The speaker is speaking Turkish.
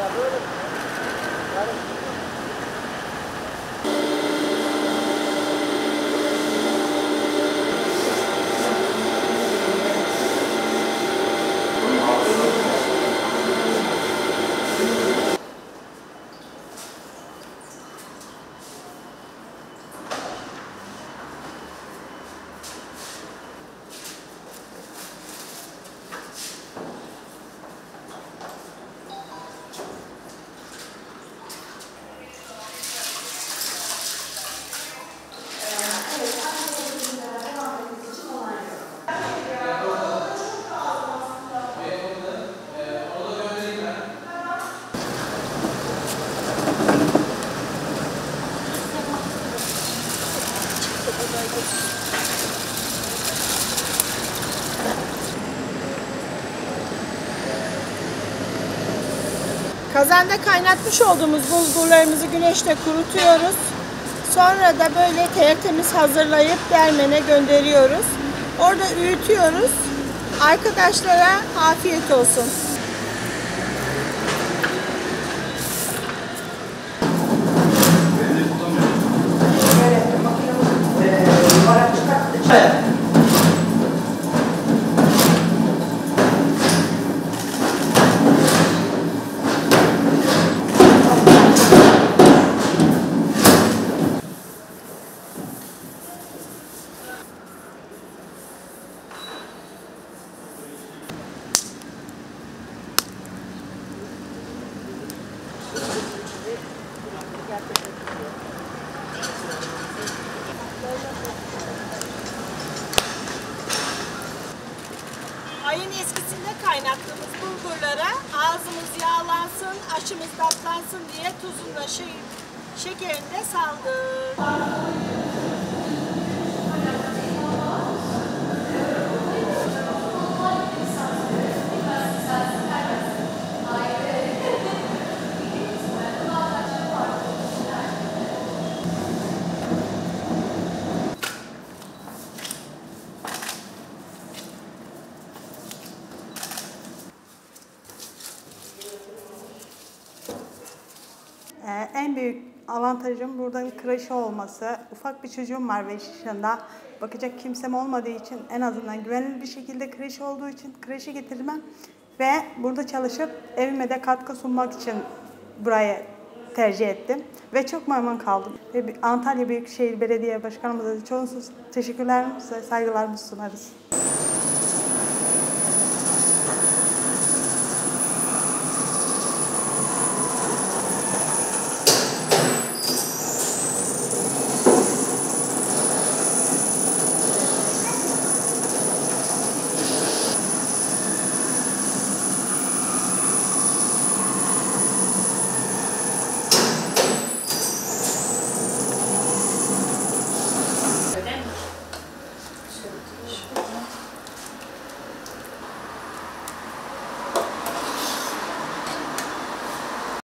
Claro. Kazanda kaynatmış olduğumuz bulgurlarımızı güneşte kurutuyoruz. Sonra da böyle tertemiz hazırlayıp dermene gönderiyoruz. Orada öğütüyoruz. Arkadaşlara afiyet olsun. Ayın eskisinde kaynattığımız bulgurlara ağzımız yağlansın, aşımız tatlansın diye tuzunu da şey, şekerini saldık. Ee, en büyük avantajım buradan kreşi olması. Ufak bir çocuğum var 5 yaşında. Bakacak kimsem olmadığı için en azından güvenilir bir şekilde kreşi olduğu için kreşi getirmem. Ve burada çalışıp evime de katkı sunmak için burayı tercih ettim. Ve çok memnun kaldım. Ve Antalya Büyükşehir Belediye Başkanımıza sonsuz teşekkürlerimizi saygılarımızı sunarız.